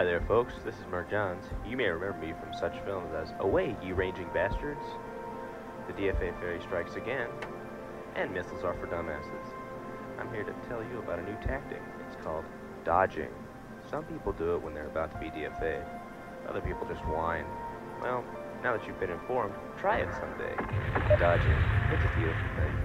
Hi there, folks. This is Merc Johns. You may remember me from such films as Away, You Ranging Bastards, The DFA Fairy Strikes Again, and Missiles Are for Dumbasses. I'm here to tell you about a new tactic. It's called dodging. Some people do it when they're about to be DFA. Other people just whine. Well, now that you've been informed, try it someday. Dodging. It's a beautiful thing.